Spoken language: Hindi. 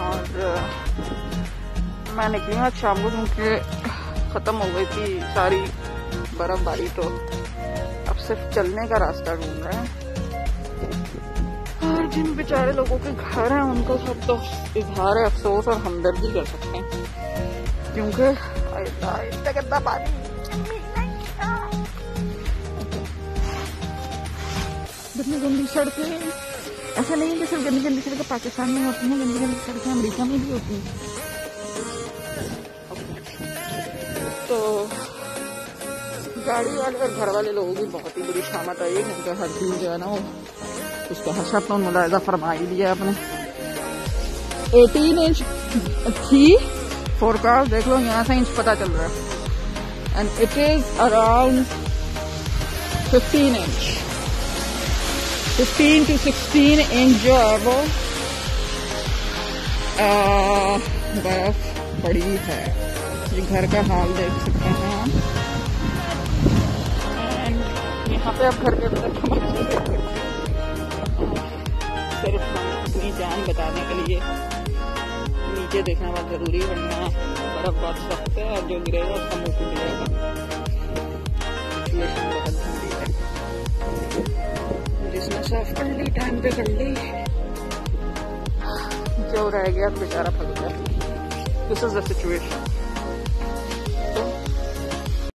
और मैं निकली हूँ आज शाम को क्योंकि खत्म हो गई थी सारी बर्फबारी तो अब सिर्फ़ चलने का रास्ता ढूंढ रहे हैं। जिन बेचारे लोगों के घर हैं, उनको सब तो इजहार है, अफसोस और हमदर्दी कर सकते हैं। क्योंकि इतना गंदा पानी। कितनी गंदी सड़कें। ऐसा नहीं कि सिर्फ़ गंदी गंदी सड़कें पाकिस्तान में होती हैं, गंदी गंदी सड़कें अमेरिका में भी होती हैं। तो गाड़ी वाले और घर वाले लोगों की बहुत ही बुरी शामत आई है क्योंकि हर चीज़ जो है ना वो उसको हशर तो मुलायजा फरमा ही दिया अपने 18 इंच थी फोरकास्ट देख लो यहाँ से इंच पता चल रहा है। And it is around 15 inch 15 to 16 inch जो है वो बर्फ़ पड़ी है। ये घर का हाल देख सकते हैं आप। यहाँ पे आप घर के अंदर सिर्फ़ अपनी जान बचाने के लिए नीचे देखना बहुत ज़रूरी है, वरना बर्फ़ बहुत सख्त है और जो गिरेगा उसका मुँह टूट जाएगा कर ली टाइम पे जो रह गया, बेचारा फंस गया। This is the situation